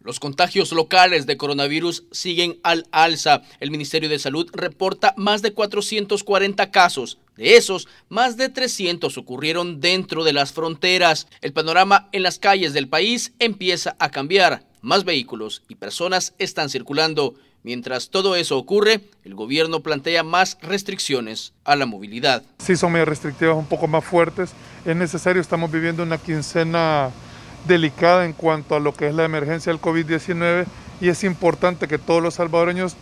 Los contagios locales de coronavirus siguen al alza. El Ministerio de Salud reporta más de 440 casos. De esos, más de 300 ocurrieron dentro de las fronteras. El panorama en las calles del país empieza a cambiar. Más vehículos y personas están circulando. Mientras todo eso ocurre, el gobierno plantea más restricciones a la movilidad. Sí, son medidas restrictivas un poco más fuertes. Es necesario, estamos viviendo una quincena delicada en cuanto a lo que es la emergencia del COVID-19 y es importante que todos los salvadoreños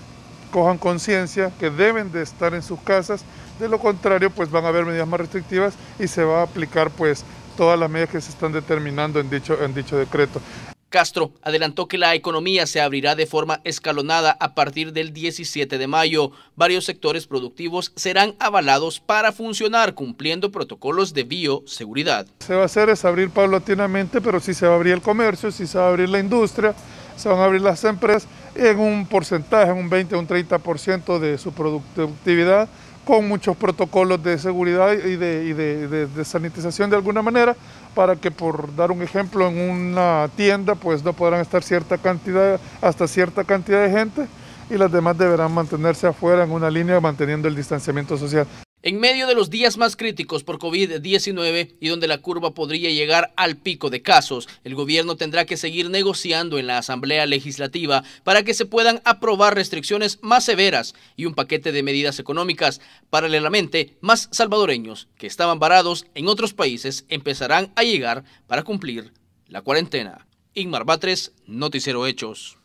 cojan conciencia que deben de estar en sus casas, de lo contrario pues van a haber medidas más restrictivas y se va a aplicar pues todas las medidas que se están determinando en dicho, en dicho decreto. Castro adelantó que la economía se abrirá de forma escalonada a partir del 17 de mayo. Varios sectores productivos serán avalados para funcionar cumpliendo protocolos de bioseguridad. Se va a hacer es abrir paulatinamente, pero sí se va a abrir el comercio, sí se va a abrir la industria, se van a abrir las empresas en un porcentaje, un 20 o un 30% de su productividad con muchos protocolos de seguridad y, de, sanitización de alguna manera, para que por dar un ejemplo en una tienda pues no podrán estar cierta cantidad, hasta cierta cantidad de gente y las demás deberán mantenerse afuera en una línea manteniendo el distanciamiento social. En medio de los días más críticos por COVID-19 y donde la curva podría llegar al pico de casos, el gobierno tendrá que seguir negociando en la Asamblea Legislativa para que se puedan aprobar restricciones más severas y un paquete de medidas económicas. Paralelamente, más salvadoreños que estaban varados en otros países empezarán a llegar para cumplir la cuarentena. Ingmar Batres, Noticiero Hechos.